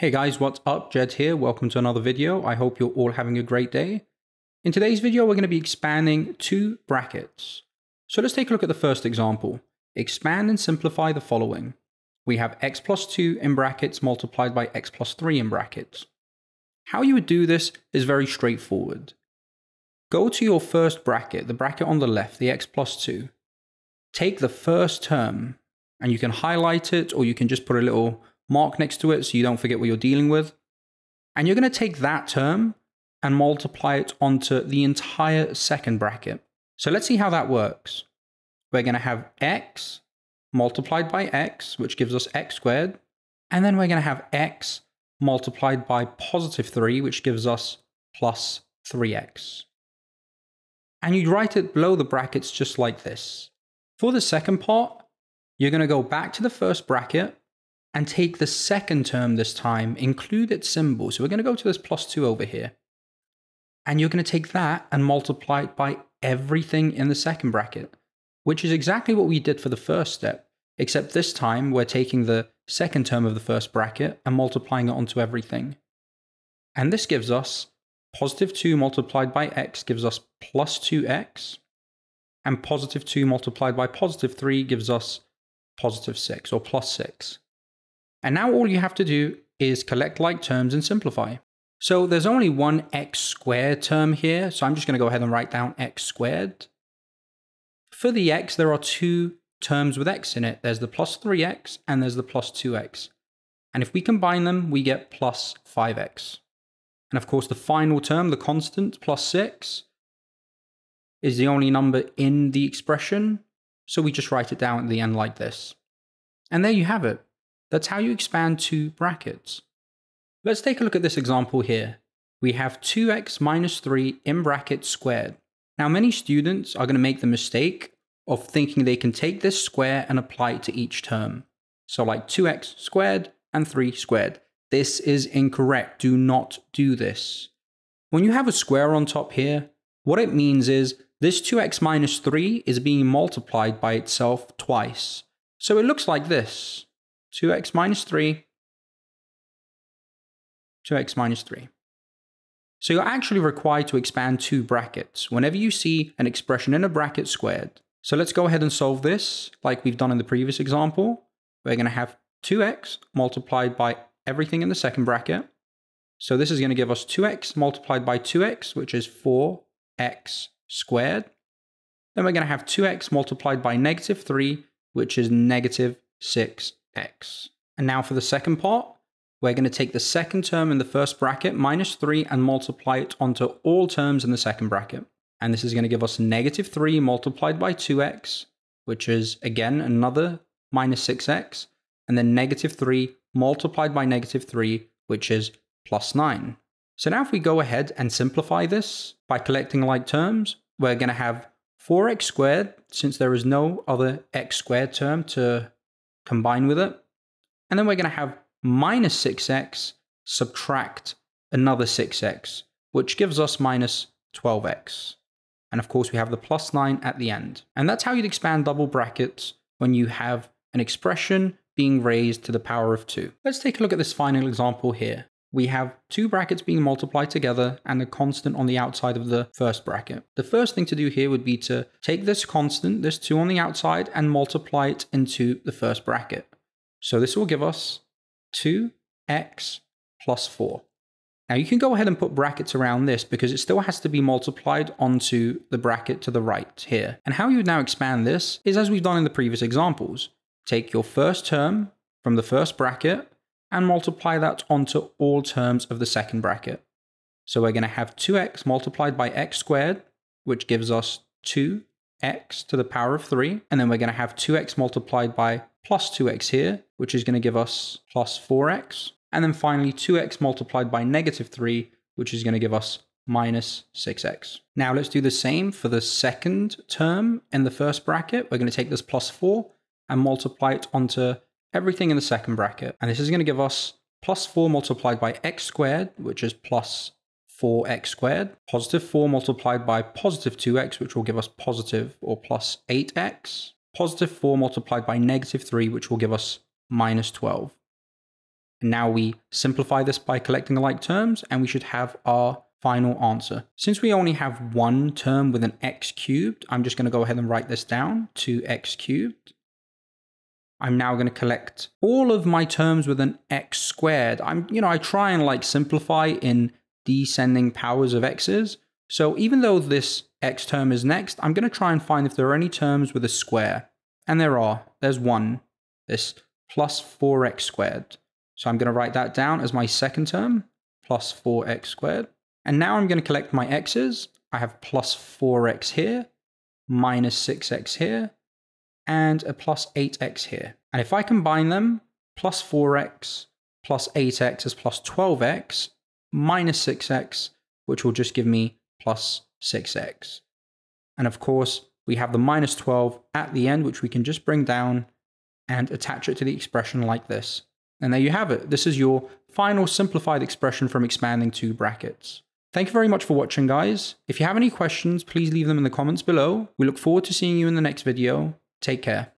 Hey guys, what's up? Jed here. Welcome to another video. I hope you're all having a great day. In today's video, we're going to be expanding two brackets. So let's take a look at the first example. Expand and simplify the following. We have x plus 2 in brackets multiplied by x plus 3 in brackets. How you would do this is very straightforward. Go to your first bracket, the bracket on the left, the x plus 2. Take the first term, and you can highlight it or you can just put a little mark next to it so you don't forget what you're dealing with. And you're going to take that term and multiply it onto the entire second bracket. So let's see how that works. We're going to have x multiplied by x, which gives us x squared. And then we're going to have x multiplied by positive 3, which gives us plus 3x. And you'd write it below the brackets just like this. For the second part, you're going to go back to the first bracket and take the second term this time, include its symbol. So we're going to go to this plus 2 over here. And you're going to take that and multiply it by everything in the second bracket, which is exactly what we did for the first step, except this time we're taking the second term of the first bracket and multiplying it onto everything. And this gives us positive 2 multiplied by x gives us plus 2x, and positive 2 multiplied by positive 3 gives us positive 6 or plus 6. And now all you have to do is collect like terms and simplify. So there's only one x squared term here, so I'm just going to go ahead and write down x squared. For the x, there are two terms with x in it. There's the plus 3x and there's the plus 2x. And if we combine them, we get plus 5x. And of course, the final term, the constant, plus 6, is the only number in the expression. So we just write it down at the end like this. And there you have it. That's how you expand two brackets. Let's take a look at this example here. We have 2x minus 3 in brackets squared. Now many students are going to make the mistake of thinking they can take this square and apply it to each term. So like 2x squared and 3 squared. This is incorrect. Do not do this. When you have a square on top here, what it means is this 2x minus 3 is being multiplied by itself twice. So it looks like this. 2x minus 3, 2x minus 3. So you're actually required to expand two brackets whenever you see an expression in a bracket squared. So let's go ahead and solve this like we've done in the previous example. We're going to have 2x multiplied by everything in the second bracket. So this is going to give us 2x multiplied by 2x, which is 4x squared. Then we're going to have 2x multiplied by negative 3, which is negative 6 x. And now for the second part, we're going to take the second term in the first bracket, minus 3, and multiply it onto all terms in the second bracket. And this is going to give us negative 3 multiplied by 2x, which is, again, another minus 6x, and then negative 3 multiplied by negative 3, which is plus 9. So now if we go ahead and simplify this by collecting like terms, we're going to have 4x squared, since there is no other x squared term to combine with it. And then we're going to have minus 6x subtract another 6x, which gives us minus 12x. And of course, we have the plus 9 at the end. And that's how you'd expand double brackets when you have an expression being raised to the power of 2. Let's take a look at this final example here. We have two brackets being multiplied together and a constant on the outside of the first bracket. The first thing to do here would be to take this constant, this 2 on the outside, and multiply it into the first bracket. So this will give us 2x plus 4. Now you can go ahead and put brackets around this because it still has to be multiplied onto the bracket to the right here. And how you would now expand this is as we've done in the previous examples. Take your first term from the first bracket and multiply that onto all terms of the second bracket. So we're going to have 2x multiplied by x squared, which gives us 2x to the power of 3. And then we're going to have 2x multiplied by plus 2x here, which is going to give us plus 4x. And then finally 2x multiplied by negative 3, which is going to give us minus 6x. Now let's do the same for the second term in the first bracket. We're going to take this plus 4 and multiply it onto everything in the second bracket. And this is going to give us plus 4 multiplied by x squared, which is plus 4x squared, positive 4 multiplied by positive 2x, which will give us positive or plus 8x, positive 4 multiplied by negative 3, which will give us minus 12. And now we simplify this by collecting the like terms and we should have our final answer. Since we only have one term with an x cubed, I'm just going to go ahead and write this down, 2x cubed. I'm now going to collect all of my terms with an x squared. I'm, you know, I try and like simplify in descending powers of x's. So even though this x term is next, I'm going to try and find if there are any terms with a square. And there are. There's one. This plus 4x squared. So I'm going to write that down as my second term, plus 4x squared. And now I'm going to collect my x's. I have plus 4x here, minus 6x here, and a plus 8x here. And if I combine them, plus 4x plus 8x is plus 12x, minus 6x, which will just give me plus 6x. And of course, we have the minus 12 at the end, which we can just bring down and attach it to the expression like this. And there you have it. This is your final simplified expression from expanding two brackets. Thank you very much for watching, guys. If you have any questions, please leave them in the comments below. We look forward to seeing you in the next video. Take care.